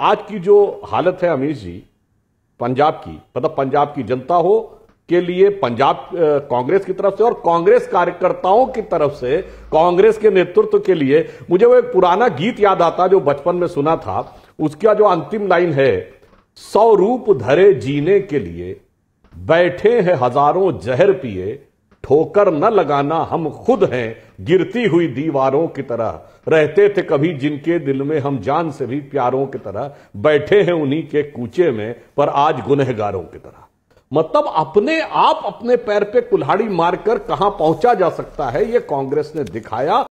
आज की जो हालत है अमीश जी, पंजाब की मतलब पंजाब की जनता हो, के लिए पंजाब कांग्रेस की तरफ़ से और कांग्रेस कार्यकर्ताओं की तरफ़ से, कांग्रेस के नेतृत्व के लिए, मुझे वो एक पुराना गीत याद आता जो बचपन में सुना था, उसका जो अंतिम लाइन है, सौ रूप धरे जीने के लिए, बैठे हैं हज़ारों जहर पिए ठोकर न लगाना हम खुद हैं, गिरती हुई दीवारों की तरह। रहते थे कभी जिनके दिल में हम जान से भी प्यारों की तरह, बैठे हैं उन्हीं के कूचे में, पर आज गुनहगारों की तरह। मतलब अपने आप अपने पैर पे कुल्हाड़ी मारकर कहाँ पहुँचा जा सकता है, ये कांग्रेस ने दिखाया।